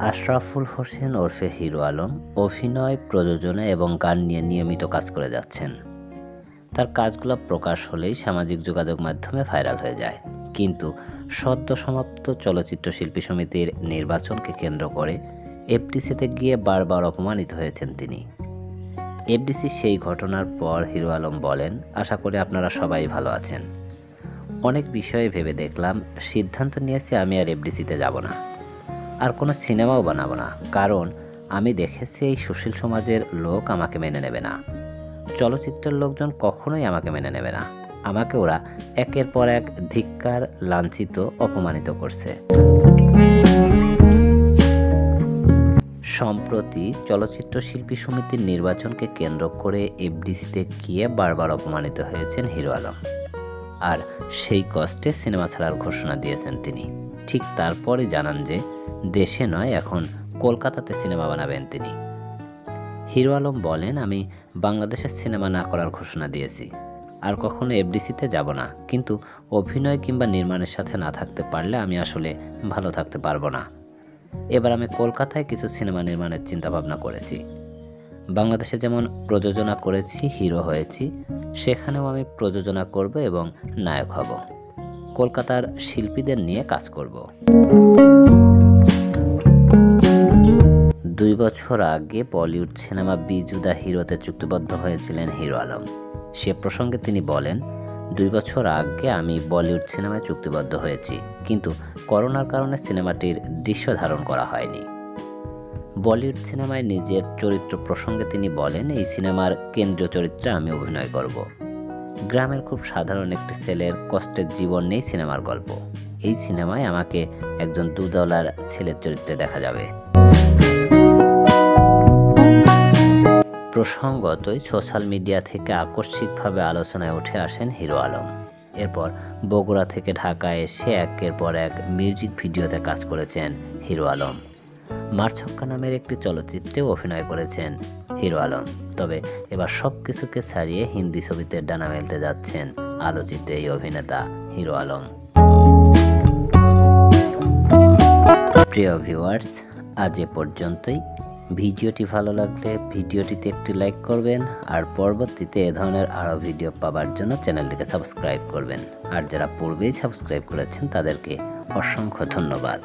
আশরাফুল হোসেন ওরফে হিরো আলম অভিনয়, প্রযোজনা এবং গান নিয়ে নিয়মিত কাজ করে যাচ্ছেন। তার কাজগুলো প্রকাশ হলেই সামাজিক যোগাযোগ মাধ্যমে ভাইরাল হয়ে যায়। কিন্তু সদ্য সমাপ্ত চলচ্চিত্র শিল্পী সমিতির নির্বাচনকে কেন্দ্র করে এফডিসিতে গিয়ে বারবার অপমানিত হয়েছেন তিনি। এফডিসি সেই ঘটনার পর হিরো আলম বলেন, আশা করি আপনারা সবাই ভালো আছেন। অনেক বিষয়ে ভেবে দেখলাম, সিদ্ধান্ত নিয়েছি আমি আর এফডিসিতে যাব না। আর কোনো সিনেমাও বানাবো না। কারণ আমি দেখেছি এই সুশীল সমাজের লোক আমাকে মেনে নেবে না। চলচ্চিত্রের লোকজন কখনোই আমাকে মেনে নেবে না। আমাকে ওরা একের পর এক ধিক্কার, লাঞ্ছিত, অপমানিত করছে। সম্প্রতি চলচ্চিত্র শিল্পী সমিতির নির্বাচনকে কেন্দ্র করে এফডিসিতে গিয়ে বারবার অপমানিত হয়েছেন হিরো আলম। আর সেই কষ্টে সিনেমা ছাড়ার ঘোষণা দিয়েছেন তিনি। ঠিক তারপরে জানান যে, দেশে নয়, এখন কলকাতাতে সিনেমা বানাবেন তিনি। হিরো আলম বলেন, আমি বাংলাদেশের সিনেমা না করার ঘোষণা দিয়েছি। আর কখনো এফডিসিতে যাব না। কিন্তু অভিনয় কিংবা নির্মাণের সাথে না থাকতে পারলে আমি আসলে ভালো থাকতে পারব না। এবার আমি কলকাতায় কিছু সিনেমা নির্মাণের চিন্তা ভাবনা করেছি। বাংলাদেশে যেমন প্রযোজনা করেছি, হিরো হয়েছি, সেখানেও আমি প্রযোজনা করব এবং নায়ক হব। কলকাতার শিল্পীদের নিয়ে কাজ করব। দুই বছর আগে বলিউড সিনেমা বিজুদা হিরোতে চুক্তিবদ্ধ হয়েছিলেন হিরো আলম। সে প্রসঙ্গে তিনি বলেন, দুই বছর আগে আমি বলিউড সিনেমায় চুক্তিবদ্ধ হয়েছি, কিন্তু করোনার কারণে সিনেমাটির দৃশ্য ধারণ করা হয়নি। বলিউড সিনেমায় নিজের চরিত্র প্রসঙ্গে তিনি বলেন, এই সিনেমার কেন্দ্রীয় চরিত্রে আমি অভিনয় করব। গ্রামের খুব সাধারণ একটি ছেলের কষ্টের জীবন নেই সিনেমার গল্প। এই সিনেমায় আমাকে একজন দুদলার ছেলের চরিত্রে দেখা যাবে। প্রসঙ্গতই সোশ্যাল মিডিয়া থেকে আকস্মিকভাবে আলোচনায় উঠে আসেন হিরো আলম। এরপর বগুড়া থেকে ঢাকা এসে একের পর এক মিউজিক ভিডিওতে কাজ করেছেন হিরো আলম। মারছক্কা নামের একটি চলচ্চিত্রেও অভিনয় করেছেন হিরো আলম। তবে এবার সব কিছুকে ছাড়িয়ে হিন্দি ছবিতে ডানা মেলতে যাচ্ছেন আলোচিত এই অভিনেতা হিরো আলম। প্রিয় ভিউয়ার্স, আজ এ পর্যন্তই। ভিডিওটি ভালো লাগলে ভিডিওটিতে একটি লাইক করবেন, আর পরবর্তীতে এ ধরনের আরও ভিডিও পাবার জন্য চ্যানেলটিকে সাবস্ক্রাইব করবেন। আর যারা পূর্বেই সাবস্ক্রাইব করেছেন, তাদেরকে অসংখ্য ধন্যবাদ।